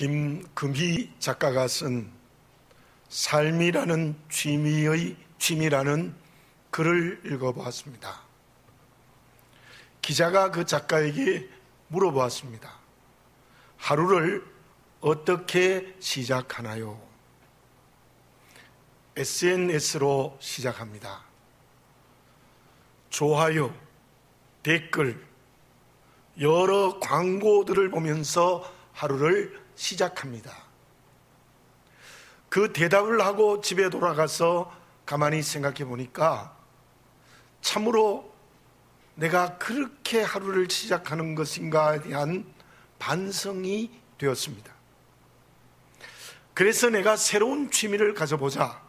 김금희 작가가 쓴 삶이라는 취미의 취미라는 글을 읽어보았습니다. 기자가 그 작가에게 물어보았습니다. 하루를 어떻게 시작하나요? SNS로 시작합니다. 좋아요, 댓글, 여러 광고들을 보면서 하루를 시작합니다. 그 대답을 하고 집에 돌아가서 가만히 생각해 보니까 참으로 내가 그렇게 하루를 시작하는 것인가에 대한 반성이 되었습니다. 그래서 내가 새로운 취미를 가져보자,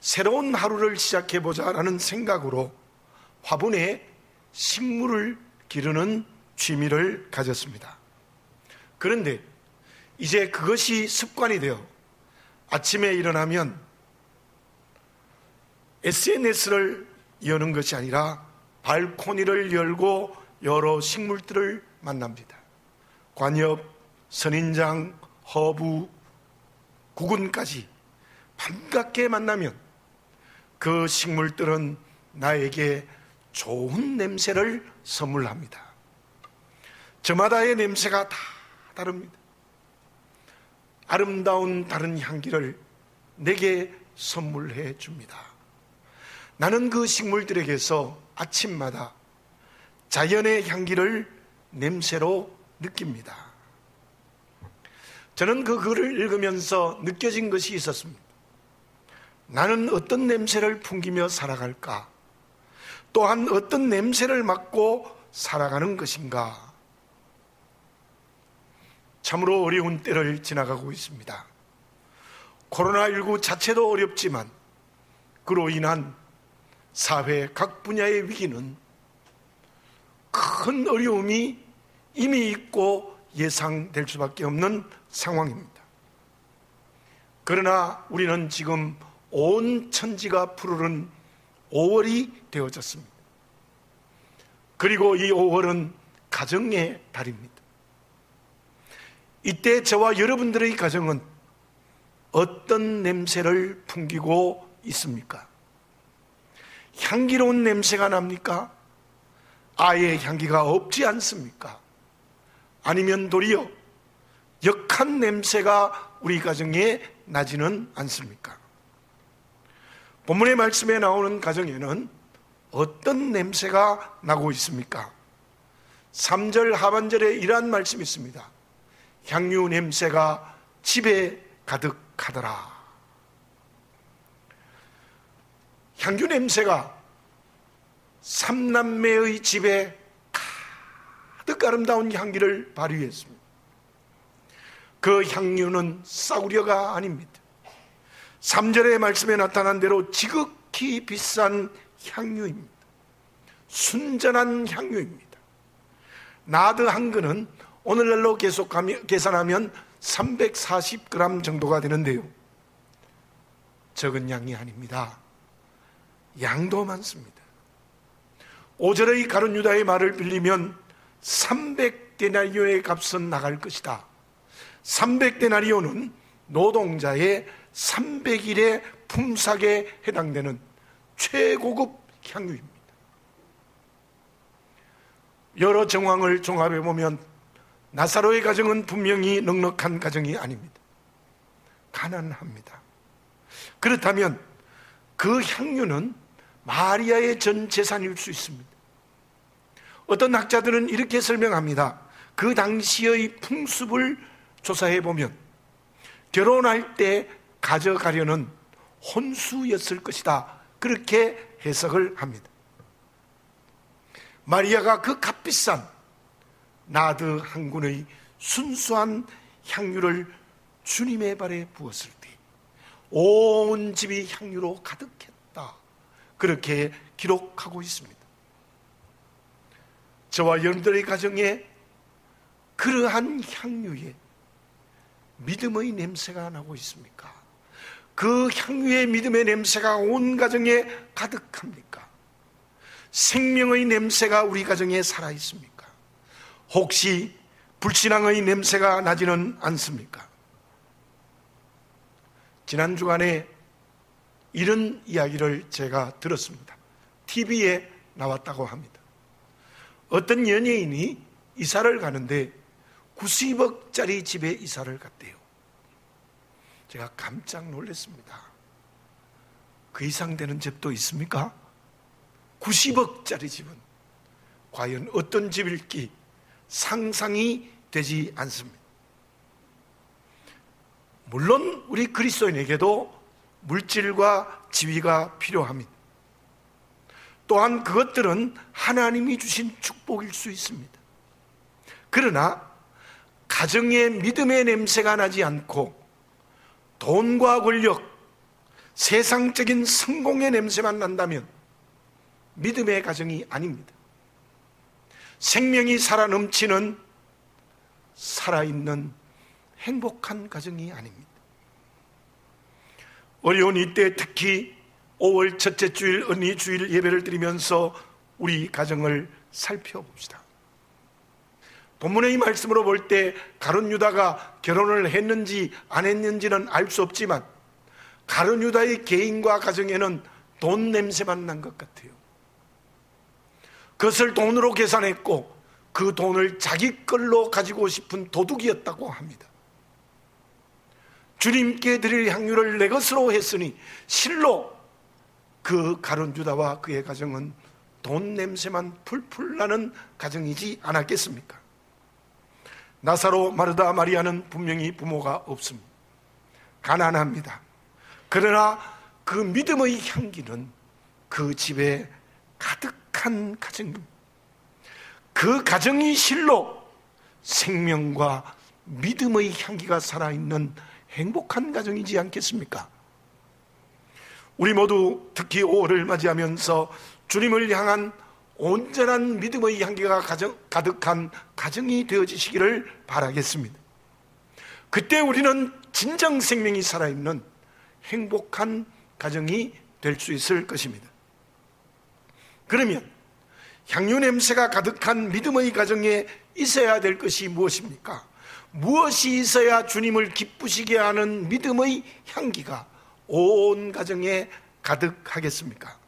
새로운 하루를 시작해보자 라는 생각으로 화분에 식물을 기르는 취미를 가졌습니다. 그런데 이제 그것이 습관이 되어 아침에 일어나면 SNS를 여는 것이 아니라 발코니를 열고 여러 식물들을 만납니다. 관엽, 선인장, 허브, 구근까지 반갑게 만나면 그 식물들은 나에게 좋은 냄새를 선물합니다. 저마다의 냄새가 다 다릅니다. 아름다운 다른 향기를 내게 선물해 줍니다. 나는 그 식물들에게서 아침마다 자연의 향기를 냄새로 느낍니다. 저는 그 글을 읽으면서 느껴진 것이 있었습니다. 나는 어떤 냄새를 풍기며 살아갈까? 또한 어떤 냄새를 맡고 살아가는 것인가? 참으로 어려운 때를 지나가고 있습니다. 코로나19 자체도 어렵지만 그로 인한 사회 각 분야의 위기는 큰 어려움이 이미 있고 예상될 수밖에 없는 상황입니다. 그러나 우리는 지금 온 천지가 푸르른 5월이 되어졌습니다. 그리고 이 5월은 가정의 달입니다. 이때 저와 여러분들의 가정은 어떤 냄새를 풍기고 있습니까? 향기로운 냄새가 납니까? 아예 향기가 없지 않습니까? 아니면 도리어 역한 냄새가 우리 가정에 나지는 않습니까? 본문의 말씀에 나오는 가정에는 어떤 냄새가 나고 있습니까? 3절 하반절에 이러한 말씀이 있습니다. 향유 냄새가 집에 가득하더라. 향유 냄새가 삼남매의 집에 가득 아름다운 향기를 발휘했습니다. 그 향유는 싸구려가 아닙니다. 3절의 말씀에 나타난 대로 지극히 비싼 향유입니다. 순전한 향유입니다. 나드 한 근은 오늘날로 계속 계산하면 340g 정도가 되는데요. 적은 양이 아닙니다. 양도 많습니다. 오절의 가룟 유다의 말을 빌리면 300데나리오의 값은 나갈 것이다. 300데나리오는 노동자의 300일의 품삯에 해당되는 최고급 향유입니다. 여러 정황을 종합해 보면 나사로의 가정은 분명히 넉넉한 가정이 아닙니다. 가난합니다. 그렇다면 그 향유는 마리아의 전 재산일 수 있습니다. 어떤 학자들은 이렇게 설명합니다. 그 당시의 풍습을 조사해 보면 결혼할 때 가져가려는 혼수였을 것이다. 그렇게 해석을 합니다. 마리아가 그 값비싼 나드 항군의 순수한 향유를 주님의 발에 부었을 때 온 집이 향유로 가득했다. 그렇게 기록하고 있습니다. 저와 여러분들의 가정에 그러한 향유에 믿음의 냄새가 나고 있습니까? 그 향유의 믿음의 냄새가 온 가정에 가득합니까? 생명의 냄새가 우리 가정에 살아 있습니까? 혹시 불신앙의 냄새가 나지는 않습니까? 지난 주간에 이런 이야기를 제가 들었습니다. TV에 나왔다고 합니다. 어떤 연예인이 이사를 가는데 90억짜리 집에 이사를 갔대요. 제가 깜짝 놀랐습니다. 그 이상 되는 집도 있습니까? 90억짜리 집은 과연 어떤 집일지 상상이 되지 않습니다. 물론 우리 그리스도인에게도 물질과 지위가 필요합니다. 또한 그것들은 하나님이 주신 축복일 수 있습니다. 그러나 가정의 믿음의 냄새가 나지 않고 돈과 권력, 세상적인 성공의 냄새만 난다면 믿음의 가정이 아닙니다. 생명이 살아 넘치는 살아있는 행복한 가정이 아닙니다. 어려운 이때 특히 5월 첫째 주일 은희 주일 예배를 드리면서 우리 가정을 살펴봅시다. 본문의 이 말씀으로 볼 때 가론 유다가 결혼을 했는지 안 했는지는 알 수 없지만 가론 유다의 개인과 가정에는 돈 냄새만 난 것 같아요. 그것을 돈으로 계산했고 그 돈을 자기 걸로 가지고 싶은 도둑이었다고 합니다. 주님께 드릴 향유를 내 것으로 했으니 실로 그 가론 유다와 그의 가정은 돈 냄새만 풀풀 나는 가정이지 않았겠습니까? 나사로 마르다 마리아는 분명히 부모가 없습니다. 가난합니다. 그러나 그 믿음의 향기는 그 집에 가득 한 가정입니다. 그 가정이 실로 생명과 믿음의 향기가 살아있는 행복한 가정이지 않겠습니까? 우리 모두 특히 5월을 맞이하면서 주님을 향한 온전한 믿음의 향기가 가정, 가득한 가정이 되어지시기를 바라겠습니다. 그때 우리는 진정 생명이 살아있는 행복한 가정이 될 수 있을 것입니다. 그러면 향유 냄새가 가득한 믿음의 가정에 있어야 될 것이 무엇입니까? 무엇이 있어야 주님을 기쁘시게 하는 믿음의 향기가 온 가정에 가득하겠습니까?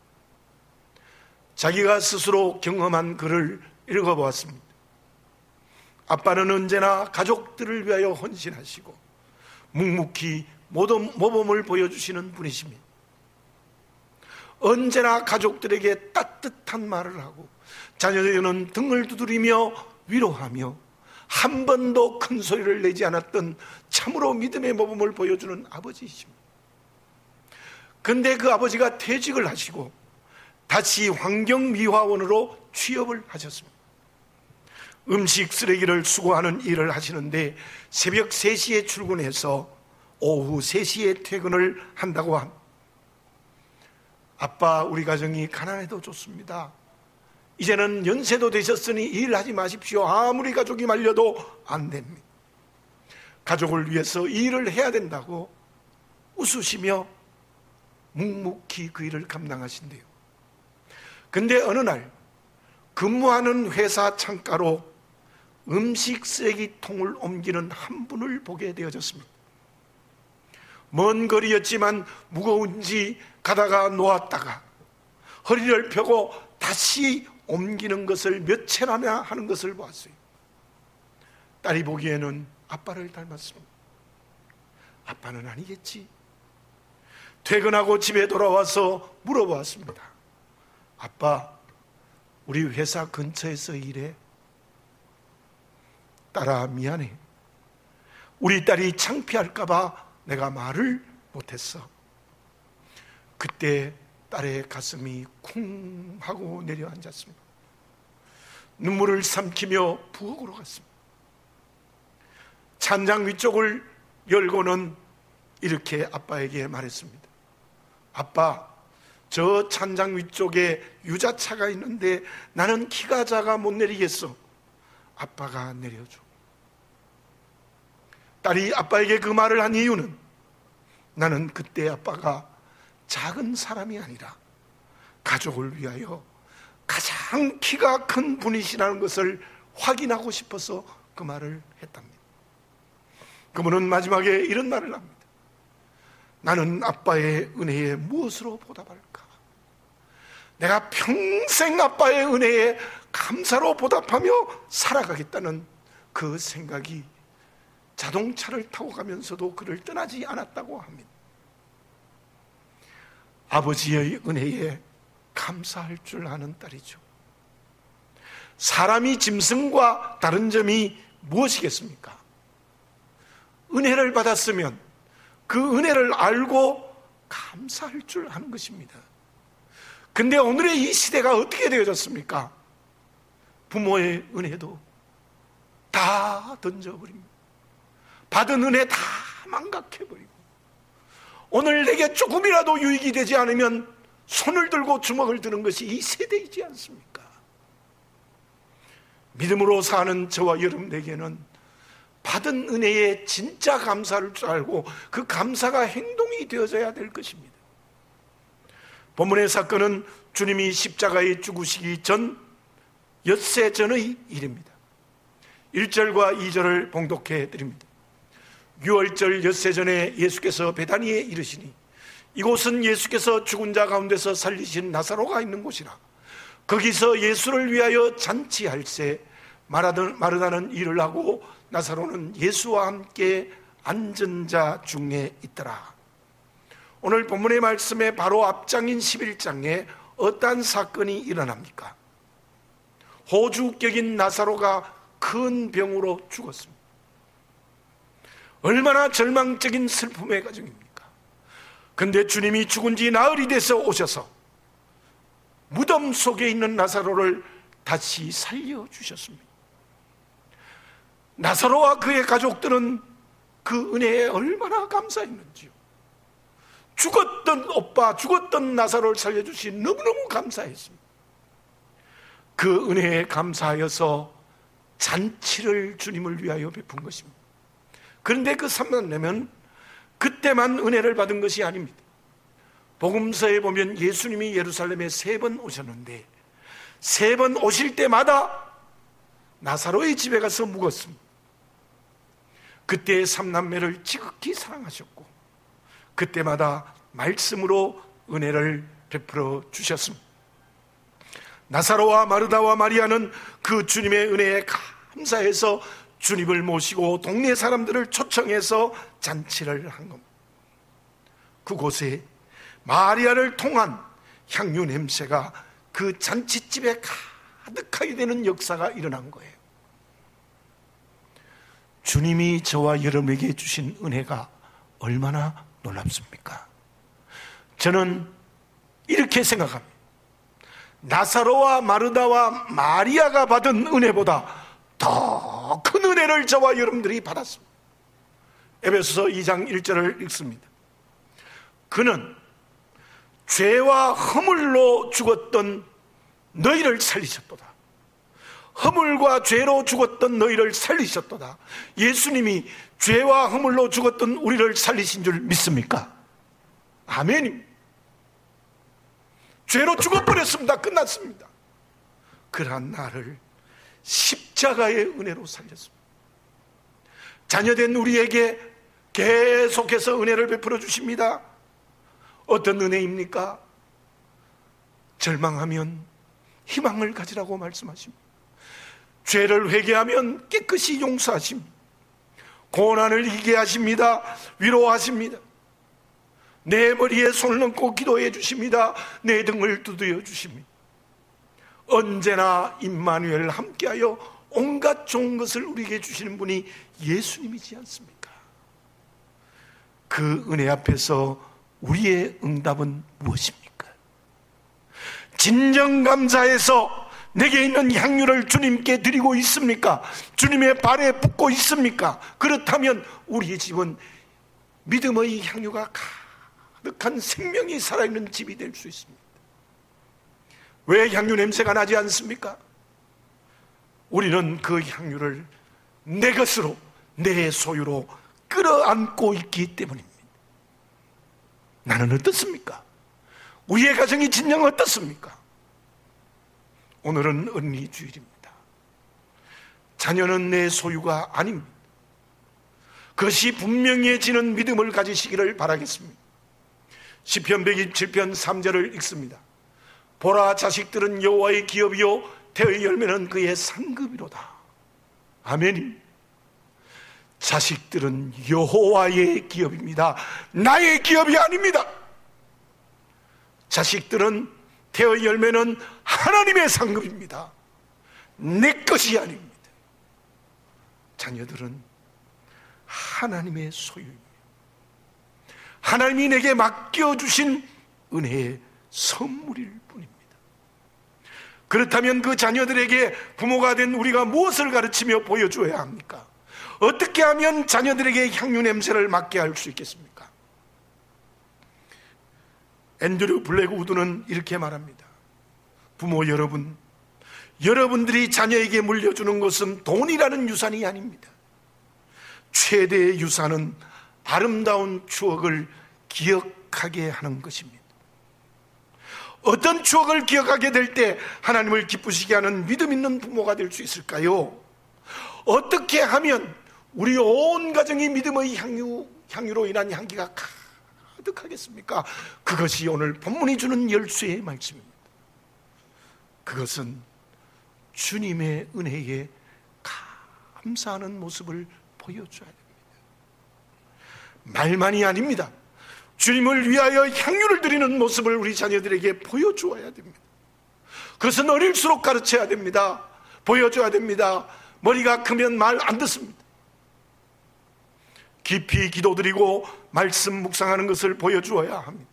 자기가 스스로 경험한 글을 읽어보았습니다. 아빠는 언제나 가족들을 위하여 헌신하시고 묵묵히 모범을 보여주시는 분이십니다. 언제나 가족들에게 따뜻한 말을 하고 자녀들은 등을 두드리며 위로하며 한 번도 큰 소리를 내지 않았던 참으로 믿음의 모범을 보여주는 아버지이십니다. 근데 그 아버지가 퇴직을 하시고 다시 환경미화원으로 취업을 하셨습니다. 음식 쓰레기를 수거하는 일을 하시는데 새벽 3시에 출근해서 오후 3시에 퇴근을 한다고 합니다. 아빠, 우리 가정이 가난해도 좋습니다. 이제는 연세도 되셨으니 일하지 마십시오. 아무리 가족이 말려도 안 됩니다. 가족을 위해서 일을 해야 된다고 웃으시며 묵묵히 그 일을 감당하신대요. 근데 어느 날 근무하는 회사 창가로 음식 쓰레기통을 옮기는 한 분을 보게 되어졌습니다. 먼 거리였지만 무거운지 가다가 놓았다가 허리를 펴고 다시 옮기는 것을 몇 채나냐 하는 것을 보았어요. 딸이 보기에는 아빠를 닮았습니다. 아빠는 아니겠지. 퇴근하고 집에 돌아와서 물어보았습니다. 아빠, 우리 회사 근처에서 일해. 딸아, 미안해. 우리 딸이 창피할까봐 내가 말을 못했어. 그때 딸의 가슴이 쿵 하고 내려앉았습니다. 눈물을 삼키며 부엌으로 갔습니다. 찬장 위쪽을 열고는 이렇게 아빠에게 말했습니다. 아빠, 저 찬장 위쪽에 유자차가 있는데 나는 키가 작아 못 내리겠어. 아빠가 내려줘. 딸이 아빠에게 그 말을 한 이유는 나는 그때 아빠가 작은 사람이 아니라 가족을 위하여 가장 키가 큰 분이시라는 것을 확인하고 싶어서 그 말을 했답니다. 그분은 마지막에 이런 말을 합니다. 나는 아빠의 은혜에 무엇으로 보답할까? 내가 평생 아빠의 은혜에 감사로 보답하며 살아가겠다는 그 생각이 자동차를 타고 가면서도 그를 떠나지 않았다고 합니다. 아버지의 은혜에 감사할 줄 아는 딸이죠. 사람이 짐승과 다른 점이 무엇이겠습니까? 은혜를 받았으면 그 은혜를 알고 감사할 줄 아는 것입니다. 근데 오늘의 이 시대가 어떻게 되어졌습니까? 부모의 은혜도 다 던져버립니다. 받은 은혜 다 망각해버리고 오늘 내게 조금이라도 유익이 되지 않으면 손을 들고 주먹을 드는 것이 이 세대이지 않습니까? 믿음으로 사는 저와 여러분에게는 받은 은혜에 진짜 감사를 줄 알고 그 감사가 행동이 되어져야 될 것입니다. 본문의 사건은 주님이 십자가에 죽으시기 전 엿새 전의 일입니다. 1절과 2절을 봉독해 드립니다. 6월절 엿새 전에 예수께서 베다니에 이르시니 이곳은 예수께서 죽은 자 가운데서 살리신 나사로가 있는 곳이라. 거기서 예수를 위하여 잔치할세 마르다는 일을 하고 나사로는 예수와 함께 앉은 자 중에 있더라. 오늘 본문의 말씀에 바로 앞장인 11장에 어떠한 사건이 일어납니까? 호주격인 나사로가 큰 병으로 죽었습니다 얼마나 절망적인 슬픔의 가정입니까? 근데 주님이 죽은 지 나흘이 돼서 오셔서 무덤 속에 있는 나사로를 다시 살려주셨습니다. 나사로와 그의 가족들은 그 은혜에 얼마나 감사했는지요. 죽었던 오빠, 죽었던 나사로를 살려주신 너무너무 감사했습니다. 그 은혜에 감사하여서 잔치를 주님을 위하여 베푼 것입니다. 그런데 그 3만 내면 그때만 은혜를 받은 것이 아닙니다. 복음서에 보면 예수님이 예루살렘에 세 번 오셨는데 세 번 오실 때마다 나사로의 집에 가서 묵었습니다. 그때 삼남매를 지극히 사랑하셨고 그때마다 말씀으로 은혜를 베풀어 주셨습니다. 나사로와 마르다와 마리아는 그 주님의 은혜에 감사해서 주님을 모시고 동네 사람들을 초청해서 잔치를 한 겁니다. 그곳에 마리아를 통한 향유 냄새가 그 잔치집에 가득하게 되는 역사가 일어난 거예요. 주님이 저와 여러분에게 주신 은혜가 얼마나 놀랍습니까? 저는 이렇게 생각합니다. 나사로와 마르다와 마리아가 받은 은혜보다 더 큰 은혜를 저와 여러분들이 받았습니다. 에베소서 2장 1절을 읽습니다. 그는 죄와 허물로 죽었던 너희를 살리셨도다. 허물과 죄로 죽었던 너희를 살리셨도다. 예수님이 죄와 허물로 죽었던 우리를 살리신 줄 믿습니까? 아멘입니다. 죄로 죽어버렸습니다. 끝났습니다. 그러한 나를 십자가의 은혜로 살렸습니다. 자녀된 우리에게 계속해서 은혜를 베풀어 주십니다. 어떤 은혜입니까? 절망하면 희망을 가지라고 말씀하십니다. 죄를 회개하면 깨끗이 용서하십니다. 고난을 이게 하십니다. 위로하십니다. 내 머리에 손을 얹고 기도해 주십니다. 내 등을 두드려 주십니다. 언제나 임마누엘 함께하여 온갖 좋은 것을 우리에게 주시는 분이 예수님이지 않습니까? 그 은혜 앞에서 우리의 응답은 무엇입니까? 진정 감사해서 내게 있는 향유를 주님께 드리고 있습니까? 주님의 발에 붓고 있습니까? 그렇다면 우리의 집은 믿음의 향유가 가득한 생명이 살아있는 집이 될 수 있습니다. 왜 향유 냄새가 나지 않습니까? 우리는 그 향유를 내 것으로, 내 소유로 끌어안고 있기 때문입니다. 나는 어떻습니까? 우리의 가정이 진정 어떻습니까? 오늘은 은리 주일입니다. 자녀는 내 소유가 아닙니다. 그것이 분명해지는 믿음을 가지시기를 바라겠습니다. 시편 127편 3절을 읽습니다. 보라 자식들은 여호와의 기업이요 태의 열매는 그의 상급이로다. 아멘. 자식들은 여호와의 기업입니다. 나의 기업이 아닙니다. 자식들은 태의 열매는 하나님의 상급입니다. 내 것이 아닙니다. 자녀들은 하나님의 소유입니다. 하나님이 내게 맡겨주신 은혜의 선물일 뿐입니다. 그렇다면 그 자녀들에게 부모가 된 우리가 무엇을 가르치며 보여줘야 합니까? 어떻게 하면 자녀들에게 향유 냄새를 맡게 할 수 있겠습니까? 앤드류 블랙우드는 이렇게 말합니다. 부모 여러분, 여러분들이 자녀에게 물려주는 것은 돈이라는 유산이 아닙니다. 최대의 유산은 아름다운 추억을 기억하게 하는 것입니다. 어떤 추억을 기억하게 될 때 하나님을 기쁘시게 하는 믿음 있는 부모가 될 수 있을까요? 어떻게 하면 우리 온 가정이 믿음의 향유, 향유로 인한 향기가 가득하겠습니까? 그것이 오늘 본문이 주는 열쇠의 말씀입니다. 그것은 주님의 은혜에 감사하는 모습을 보여줘야 됩니다. 말만이 아닙니다. 주님을 위하여 향유를 드리는 모습을 우리 자녀들에게 보여주어야 됩니다. 그것은 어릴수록 가르쳐야 됩니다. 보여줘야 됩니다. 머리가 크면 말 안 듣습니다. 깊이 기도드리고 말씀 묵상하는 것을 보여주어야 합니다.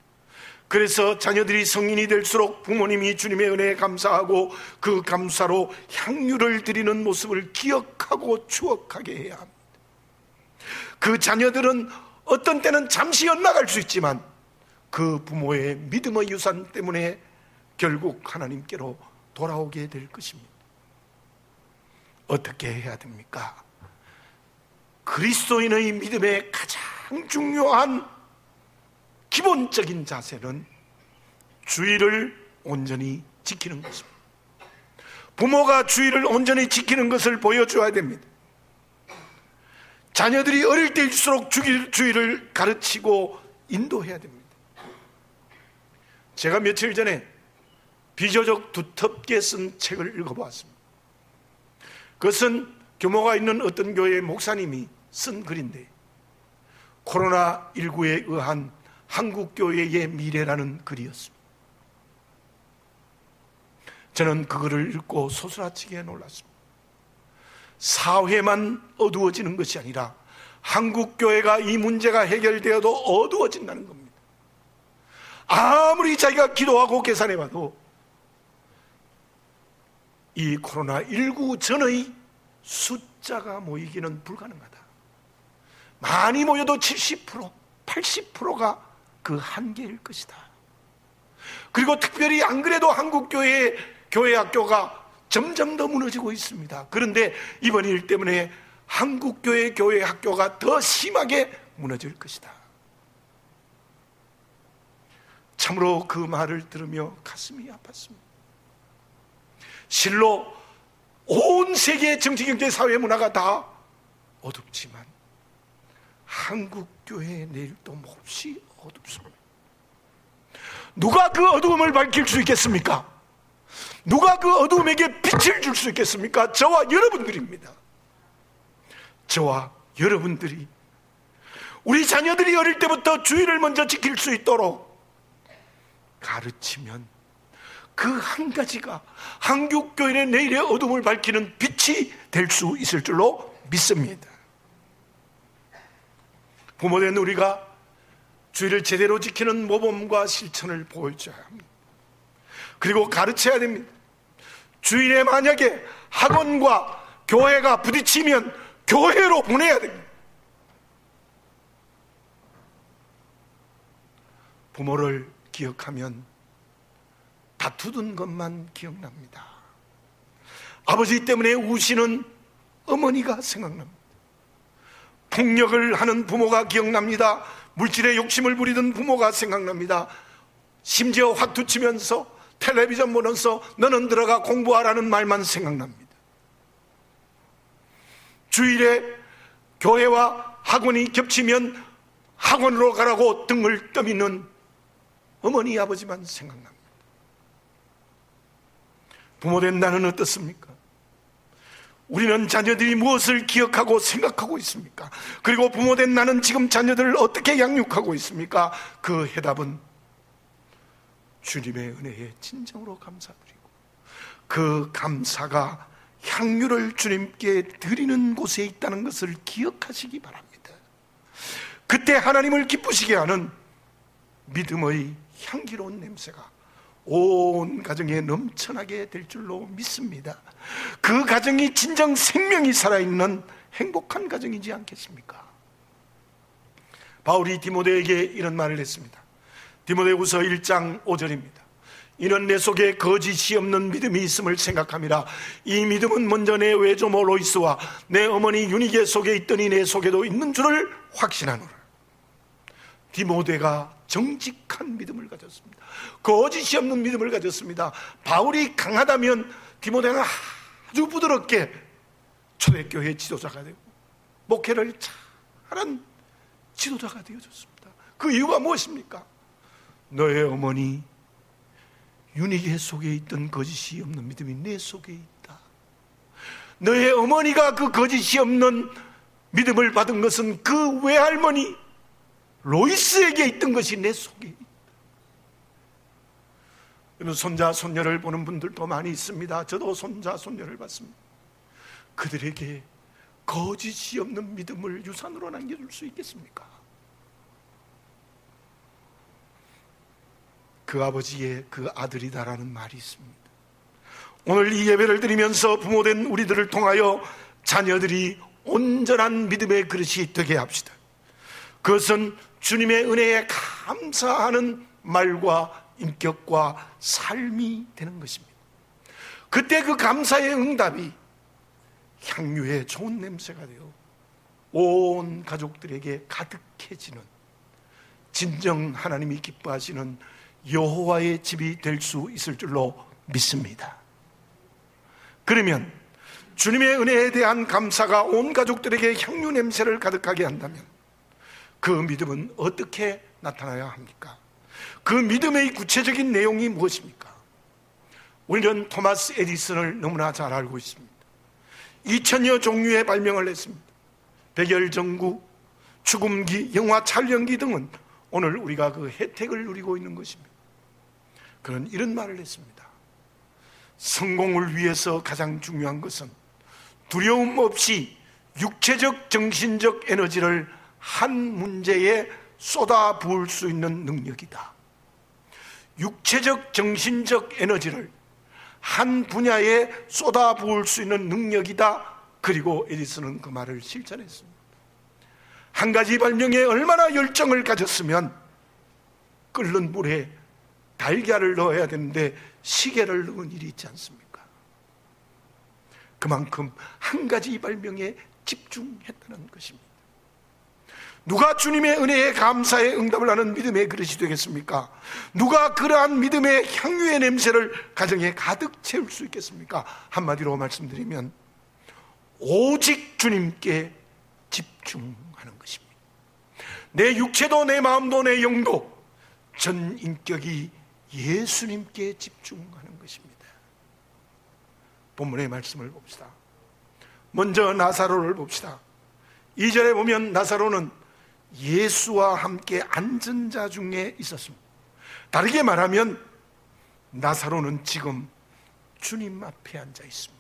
그래서 자녀들이 성인이 될수록 부모님이 주님의 은혜에 감사하고 그 감사로 향유를 드리는 모습을 기억하고 추억하게 해야 합니다. 그 자녀들은 어떤 때는 잠시 엇나갈 수 있지만 그 부모의 믿음의 유산 때문에 결국 하나님께로 돌아오게 될 것입니다. 어떻게 해야 됩니까? 그리스도인의 믿음의 가장 중요한 기본적인 자세는 주의를 온전히 지키는 것입니다. 부모가 주의를 온전히 지키는 것을 보여줘야 됩니다. 자녀들이 어릴 때일수록 주의를 가르치고 인도해야 됩니다. 제가 며칠 전에 비교적 두텁게 쓴 책을 읽어보았습니다. 그것은 규모가 있는 어떤 교회의 목사님이 쓴 글인데 코로나19에 의한 한국교회의 미래라는 글이었습니다. 저는 그 글을 읽고 소스라치게 놀랐습니다. 사회만 어두워지는 것이 아니라 한국 교회가 이 문제가 해결되어도 어두워진다는 겁니다. 아무리 자기가 기도하고 계산해 봐도 이 코로나 19 전의 숫자가 모이기는 불가능하다. 많이 모여도 70%, 80%가 그 한계일 것이다. 그리고 특별히 안 그래도 한국 교회 교회 학교가 점점 더 무너지고 있습니다. 그런데 이번 일 때문에 한국교회 교회 학교가 더 심하게 무너질 것이다. 참으로 그 말을 들으며 가슴이 아팠습니다. 실로 온 세계의 정치, 경제, 사회, 문화가 다 어둡지만 한국 교회의 내일도 몹시 어둡습니다. 누가 그 어두움을 밝힐 수 있겠습니까? 누가 그 어두움에게 빛을 줄 수 있겠습니까? 저와 여러분들입니다. 저와 여러분들이 우리 자녀들이 어릴 때부터 주의를 먼저 지킬 수 있도록 가르치면 그 한 가지가 한국교인의 내일의 어둠을 밝히는 빛이 될 수 있을 줄로 믿습니다. 부모된 우리가 주의를 제대로 지키는 모범과 실천을 보여줘야 합니다. 그리고 가르쳐야 됩니다. 주일에 만약에 학원과 교회가 부딪히면 교회로 보내야 됩니다. 부모를 기억하면 다투던 것만 기억납니다. 아버지 때문에 우시는 어머니가 생각납니다. 폭력을 하는 부모가 기억납니다. 물질에 욕심을 부리던 부모가 생각납니다. 심지어 화투 치면서 텔레비전 보면서 너는 들어가 공부하라는 말만 생각납니다. 주일에 교회와 학원이 겹치면 학원으로 가라고 등을 떠미는 어머니 아버지만 생각납니다. 부모된 나는 어떻습니까? 우리는 자녀들이 무엇을 기억하고 생각하고 있습니까? 그리고 부모된 나는 지금 자녀들을 어떻게 양육하고 있습니까? 그 해답은 주님의 은혜에 진정으로 감사드리고 그 감사가 향유를 주님께 드리는 곳에 있다는 것을 기억하시기 바랍니다. 그때 하나님을 기쁘시게 하는 믿음의 향기로운 냄새가 온 가정에 넘쳐나게 될 줄로 믿습니다. 그 가정이 진정 생명이 살아있는 행복한 가정이지 않겠습니까? 바울이 디모데에게 이런 말을 했습니다. 디모데후서 1장 5절입니다. 이는 내 속에 거짓이 없는 믿음이 있음을 생각함이라. 이 믿음은 먼저 내 외조모 로이스와 내 어머니 유니게 속에 있더니 내 속에도 있는 줄을 확신하노라. 디모데가 정직한 믿음을 가졌습니다. 거짓이 없는 믿음을 가졌습니다. 바울이 강하다면 디모데가 아주 부드럽게 초대교회 지도자가 되고 목회를 잘한 지도자가 되어졌습니다. 그 이유가 무엇입니까? 너의 어머니 윤희계 속에 있던 거짓이 없는 믿음이 내 속에 있다. 너의 어머니가 그 거짓이 없는 믿음을 받은 것은 그 외할머니 로이스에게 있던 것이 내 속에 있다. 손자, 손녀를 보는 분들도 많이 있습니다. 저도 손자, 손녀를 봤습니다. 그들에게 거짓이 없는 믿음을 유산으로 남겨줄 수 있겠습니까? 그 아버지의 그 아들이다라는 말이 있습니다. 오늘 이 예배를 드리면서 부모된 우리들을 통하여 자녀들이 온전한 믿음의 그릇이 되게 합시다. 그것은 주님의 은혜에 감사하는 말과 인격과 삶이 되는 것입니다. 그때 그 감사의 응답이 향유의 좋은 냄새가 되어 온 가족들에게 가득해지는 진정 하나님이 기뻐하시는 여호와의 집이 될 수 있을 줄로 믿습니다. 그러면 주님의 은혜에 대한 감사가 온 가족들에게 향유 냄새를 가득하게 한다면 그 믿음은 어떻게 나타나야 합니까? 그 믿음의 구체적인 내용이 무엇입니까? 우리는 토마스 에디슨을 너무나 잘 알고 있습니다. 2천여 종류의 발명을 했습니다. 백열전구, 축음기, 영화 촬영기 등은 오늘 우리가 그 혜택을 누리고 있는 것입니다. 그는 이런 말을 했습니다. 성공을 위해서 가장 중요한 것은 두려움 없이 육체적, 정신적 에너지를 한 문제에 쏟아 부을 수 있는 능력이다. 육체적, 정신적 에너지를 한 분야에 쏟아 부을 수 있는 능력이다. 그리고 에디슨은 그 말을 실천했습니다. 한 가지 발명에 얼마나 열정을 가졌으면 끓는 물에 달걀을 넣어야 되는데 시계를 넣은 일이 있지 않습니까? 그만큼 한 가지 발명에 집중했다는 것입니다. 누가 주님의 은혜에 감사의 응답을 하는 믿음의 그릇이 되겠습니까? 누가 그러한 믿음의 향유의 냄새를 가정에 가득 채울 수 있겠습니까? 한마디로 말씀드리면 오직 주님께 집중하는 것입니다. 내 육체도 내 마음도 내 영도 전 인격이 예수님께 집중하는 것입니다. 본문의 말씀을 봅시다. 먼저 나사로를 봅시다. 2절에 보면 나사로는 예수와 함께 앉은 자 중에 있었습니다. 다르게 말하면 나사로는 지금 주님 앞에 앉아 있습니다.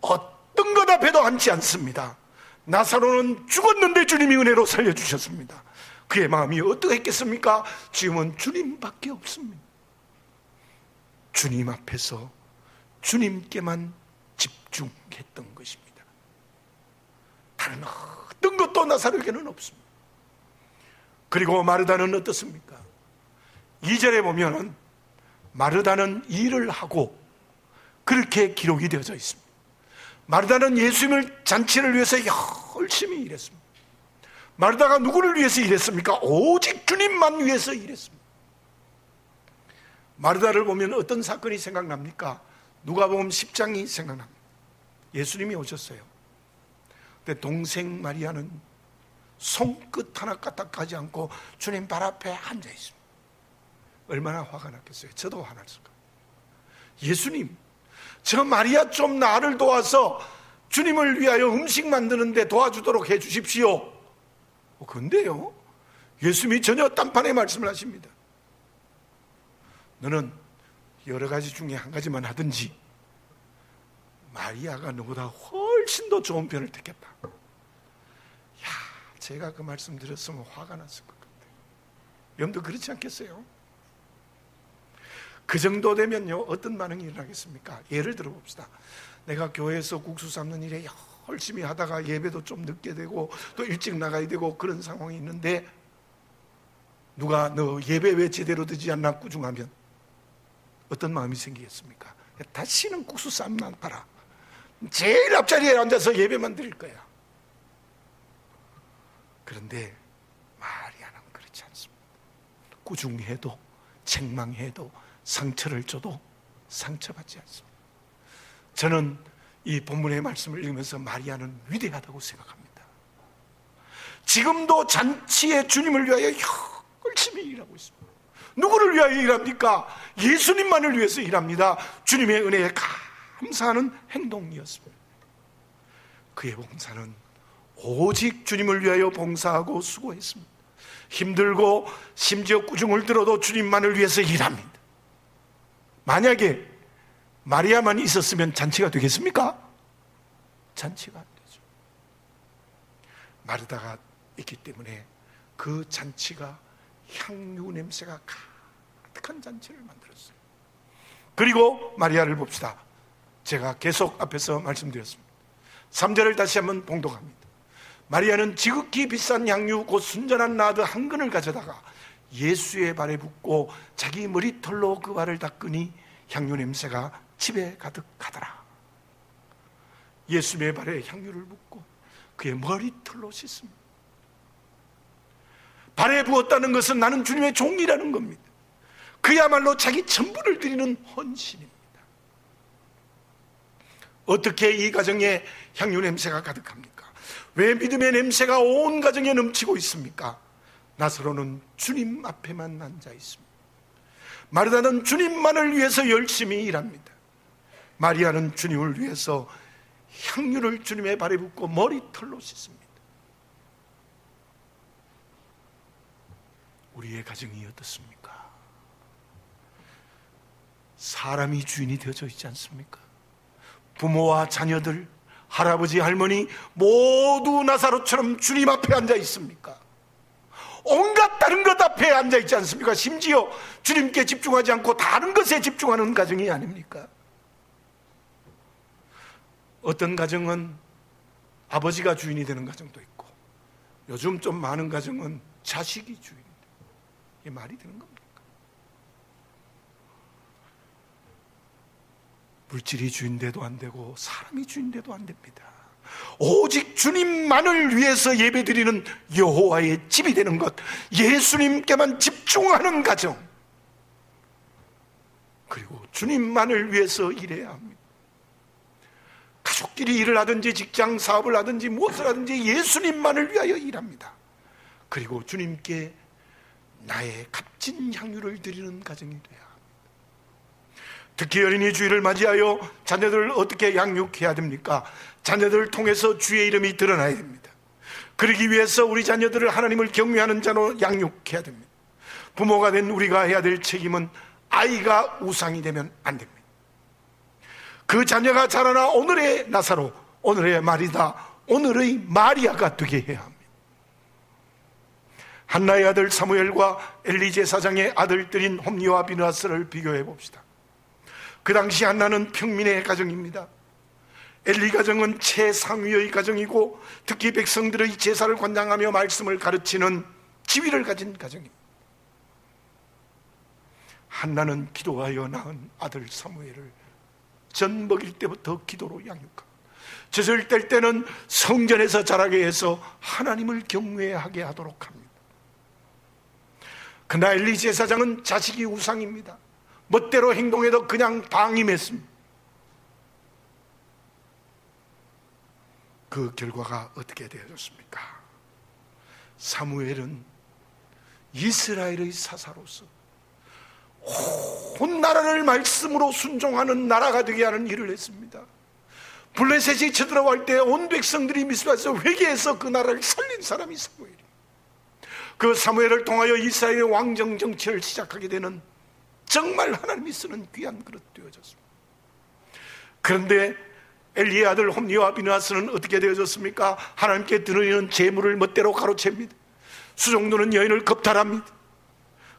어떤 것 앞에도 앉지 않습니다. 나사로는 죽었는데 주님이 은혜로 살려주셨습니다. 그의 마음이 어떠했겠습니까? 지금은 주님밖에 없습니다. 주님 앞에서 주님께만 집중했던 것입니다. 다른 어떤 것도 나사로에게는 없습니다. 그리고 마르다는 어떻습니까? 2절에 보면 마르다는 일을 하고 그렇게 기록이 되어져 있습니다. 마르다는 예수님을 잔치를 위해서 열심히 일했습니다. 마르다가 누구를 위해서 일했습니까? 오직 주님만 위해서 일했습니다. 마르다를 보면 어떤 사건이 생각납니까? 누가 보면 10장이 생각납니다. 예수님이 오셨어요. 내 동생 마리아는 손끝 하나 까딱하지 않고 주님 발 앞에 앉아 있습니다. 얼마나 화가 났겠어요. 저도 화났을 거예요. 예수님, 저 마리아 좀 나를 도와서 주님을 위하여 음식 만드는데 도와주도록 해 주십시오. 어, 근데요, 예수님이 전혀 딴판의 말씀을 하십니다. 너는 여러 가지 중에 한 가지만 하든지 마리아가 너보다 훨씬 더 좋은 편을 택했다. 야, 제가 그 말씀 드렸으면 화가 났을 것 같아요. 여러분도 그렇지 않겠어요? 그 정도 되면요, 어떤 반응이 일어나겠습니까? 예를 들어 봅시다. 내가 교회에서 국수 삶는 일에 열심히 하다가 예배도 좀 늦게 되고 또 일찍 나가야 되고 그런 상황이 있는데 누가 너 예배 왜 제대로 되지 않나 꾸중하면 어떤 마음이 생기겠습니까? 다시는 국수 쌈만 팔아. 제일 앞자리에 앉아서 예배만 드릴 거야. 그런데 마리아는 그렇지 않습니다. 꾸중해도 책망해도 상처를 줘도 상처받지 않습니다. 저는 이 본문의 말씀을 읽으면서 마리아는 위대하다고 생각합니다. 지금도 잔치의 주님을 위하여 열심히 일하고 있습니다. 누구를 위하여 일합니까? 예수님만을 위해서 일합니다. 주님의 은혜에 감사하는 행동이었습니다. 그의 봉사는 오직 주님을 위하여 봉사하고 수고했습니다. 힘들고 심지어 꾸중을 들어도 주님만을 위해서 일합니다. 만약에 마리아만 있었으면 잔치가 되겠습니까? 잔치가 안 되죠. 마르다가 있기 때문에 그 잔치가 향유 냄새가 가득한 잔치를 만들었어요. 그리고 마리아를 봅시다. 제가 계속 앞에서 말씀드렸습니다. 3절을 다시 한번 봉독합니다. 마리아는 지극히 비싼 향유 곧 순전한 나드 한 근을 가져다가 예수의 발에 붓고 자기 머리털로 그 발을 닦으니 향유 냄새가 집에 가득하더라. 예수의 발에 향유를 붓고 그의 머리털로 씻습니다. 발에 부었다는 것은 나는 주님의 종이라는 겁니다. 그야말로 자기 전부를 드리는 헌신입니다. 어떻게 이 가정에 향유 냄새가 가득합니까? 왜 믿음의 냄새가 온 가정에 넘치고 있습니까? 나사로는 주님 앞에만 앉아 있습니다. 마르다는 주님만을 위해서 열심히 일합니다. 마리아는 주님을 위해서 향유를 주님의 발에 붓고 머리털로 씻습니다. 우리의 가정이 어떻습니까? 사람이 주인이 되어져 있지 않습니까? 부모와 자녀들, 할아버지, 할머니 모두 나사로처럼 주님 앞에 앉아 있습니까? 온갖 다른 것 앞에 앉아 있지 않습니까? 심지어 주님께 집중하지 않고 다른 것에 집중하는 가정이 아닙니까? 어떤 가정은 아버지가 주인이 되는 가정도 있고 요즘 좀 많은 가정은 자식이 주인. 이게 말이 되는 겁니까? 물질이 주인돼도 안 되고 사람이 주인돼도 안 됩니다. 오직 주님만을 위해서 예배드리는 여호와의 집이 되는 것, 예수님께만 집중하는 가정, 그리고 주님만을 위해서 일해야 합니다. 가족끼리 일을 하든지 직장 사업을 하든지 무엇을 하든지 예수님만을 위하여 일합니다. 그리고 주님께 나의 값진 향유를 드리는 가정이 돼야 합니다. 특히 어린이 주일을 맞이하여 자녀들을 어떻게 양육해야 됩니까? 자녀들을 통해서 주의 이름이 드러나야 됩니다. 그러기 위해서 우리 자녀들을 하나님을 경외하는 자로 양육해야 됩니다. 부모가 된 우리가 해야 될 책임은 아이가 우상이 되면 안 됩니다. 그 자녀가 자라나 오늘의 나사로, 오늘의 마리다, 오늘의 마리아가 되게 해야 합니다. 한나의 아들 사무엘과 엘리제 사장의 아들들인 홈리와 비나스를 비교해 봅시다. 그 당시 한나는 평민의 가정입니다. 엘리 가정은 최상위의 가정이고 특히 백성들의 제사를 관장하며 말씀을 가르치는 지위를 가진 가정입니다. 한나는 기도하여 낳은 아들 사무엘을 전 먹일 때부터 기도로 양육하고 젖을 뗄 때는 성전에서 자라게 해서 하나님을 경외하게 하도록 합니다. 그러나 엘리 제사장은 자식이 우상입니다. 멋대로 행동해도 그냥 방임했습니다. 그 결과가 어떻게 되어졌습니까? 사무엘은 이스라엘의 사사로서 온 나라를 말씀으로 순종하는 나라가 되게 하는 일을 했습니다. 블레셋이 쳐들어갈 때 온 백성들이 미스바에서 회개해서 그 나라를 살린 사람이 사무엘입니다. 그 사무엘을 통하여 이스라엘의 왕정 정치를 시작하게 되는 정말 하나님이 쓰는 귀한 그릇 되어졌습니다. 그런데 엘리의 아들 홈리와 비누아스는 어떻게 되어졌습니까? 하나님께 드러내는 재물을 멋대로 가로챕니다. 수종도는 여인을 겁탈합니다.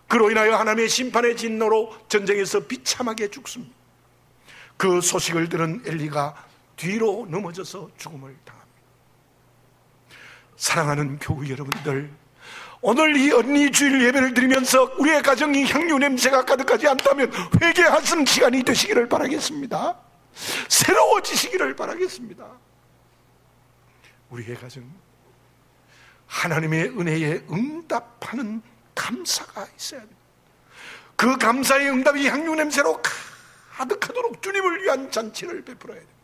그로 인하여 하나님의 심판의 진노로 전쟁에서 비참하게 죽습니다. 그 소식을 들은 엘리가 뒤로 넘어져서 죽음을 당합니다. 사랑하는 교우 여러분들, 오늘 이 언니 주일 예배를 드리면서 우리의 가정이 향유 냄새가 가득하지 않다면 회개하는 시간이 되시기를 바라겠습니다. 새로워지시기를 바라겠습니다. 우리의 가정, 하나님의 은혜에 응답하는 감사가 있어야 됩니다. 그 감사의 응답이 향유 냄새로 가득하도록 주님을 위한 잔치를 베풀어야 됩니다.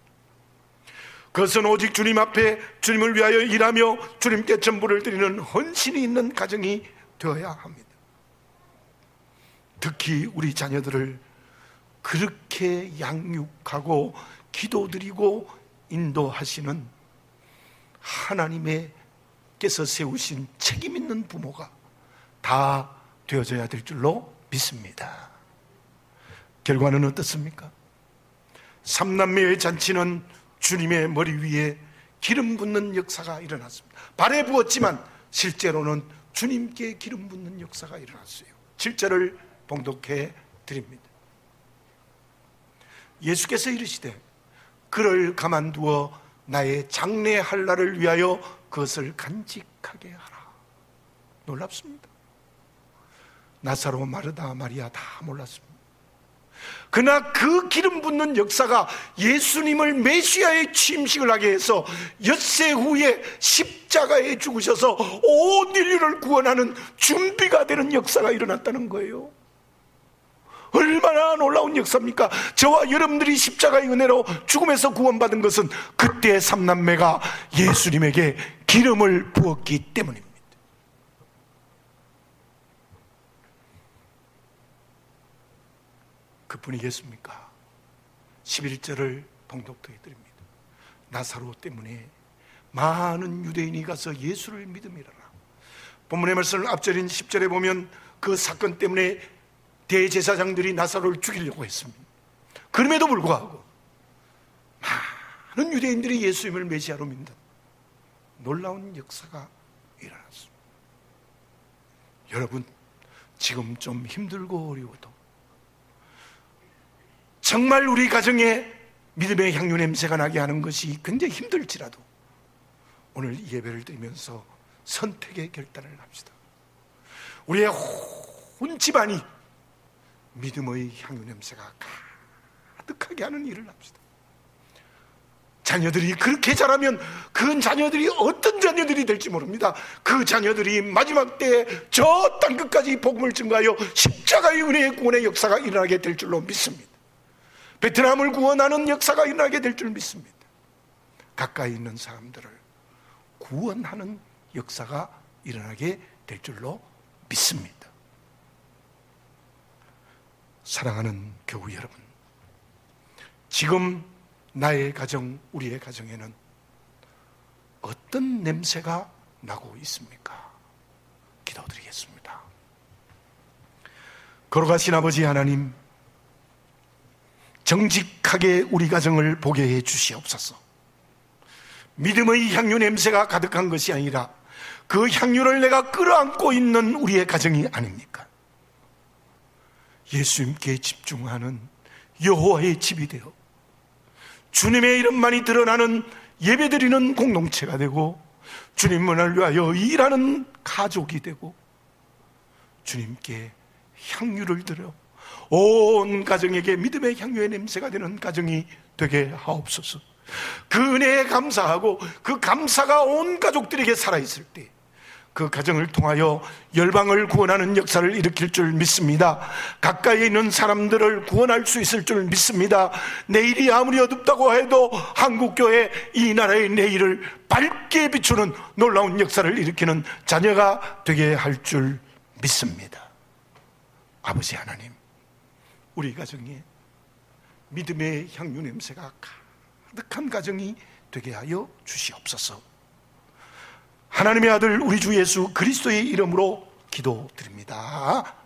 그것은 오직 주님 앞에 주님을 위하여 일하며 주님께 전부를 드리는 헌신이 있는 가정이 되어야 합니다. 특히 우리 자녀들을 그렇게 양육하고 기도드리고 인도하시는 하나님의께서 세우신 책임 있는 부모가 다 되어져야 될 줄로 믿습니다. 결과는 어떻습니까? 삼남매의 잔치는 주님의 머리 위에 기름 붓는 역사가 일어났습니다. 발에 부었지만 실제로는 주님께 기름 붓는 역사가 일어났어요. 7절을 봉독해 드립니다. 예수께서 이르시되 그를 가만두어 나의 장래 할 날을 위하여 그것을 간직하게 하라. 놀랍습니다. 나사로 마르다 마리아 다 몰랐습니다. 그러나 그 기름 붓는 역사가 예수님을 메시아의 취임식을 하게 해서 엿새 후에 십자가에 죽으셔서 온 인류를 구원하는 준비가 되는 역사가 일어났다는 거예요. 얼마나 놀라운 역사입니까? 저와 여러분들이 십자가의 은혜로 죽음에서 구원받은 것은 그때 삼남매가 예수님에게 기름을 부었기 때문입니다. 그뿐이겠습니까? 11절을 봉독해 드립니다. 나사로 때문에 많은 유대인이 가서 예수를 믿음이라라. 본문의 말씀을 앞절인 10절에 보면 그 사건 때문에 대제사장들이 나사로를 죽이려고 했습니다. 그럼에도 불구하고 많은 유대인들이 예수님을 메시아로 믿는 놀라운 역사가 일어났습니다. 여러분, 지금 좀 힘들고 어려워도 정말 우리 가정에 믿음의 향유 냄새가 나게 하는 것이 굉장히 힘들지라도 오늘 예배를 드리면서 선택의 결단을 합시다. 우리의 온 집안이 믿음의 향유 냄새가 가득하게 하는 일을 합시다. 자녀들이 그렇게 자라면 그 자녀들이 어떤 자녀들이 될지 모릅니다. 그 자녀들이 마지막 때저 땅 끝까지 복음을 증가하여 십자가의 은혜의 구원의 역사가 일어나게 될 줄로 믿습니다. 베트남을 구원하는 역사가 일어나게 될 줄 믿습니다. 가까이 있는 사람들을 구원하는 역사가 일어나게 될 줄로 믿습니다. 사랑하는 교우 여러분, 지금 나의 가정, 우리의 가정에는 어떤 냄새가 나고 있습니까? 기도드리겠습니다. 걸어가신 아버지 하나님, 정직하게 우리 가정을 보게 해 주시옵소서. 믿음의 향유 냄새가 가득한 것이 아니라 그 향유를 내가 끌어안고 있는 우리의 가정이 아닙니까? 예수님께 집중하는 여호와의 집이 되어 주님의 이름만이 드러나는 예배드리는 공동체가 되고 주님만을 위하여 일하는 가족이 되고 주님께 향유를 들어 온 가정에게 믿음의 향유의 냄새가 되는 가정이 되게 하옵소서. 그 은혜에 감사하고 그 감사가 온 가족들에게 살아있을 때 그 가정을 통하여 열방을 구원하는 역사를 일으킬 줄 믿습니다. 가까이에 있는 사람들을 구원할 수 있을 줄 믿습니다. 내일이 아무리 어둡다고 해도 한국교회 이 나라의 내일을 밝게 비추는 놀라운 역사를 일으키는 자녀가 되게 할 줄 믿습니다. 아버지 하나님, 우리 가정에 믿음의 향유 냄새가 가득한 가정이 되게 하여 주시옵소서. 하나님의 아들 우리 주 예수 그리스도의 이름으로 기도드립니다.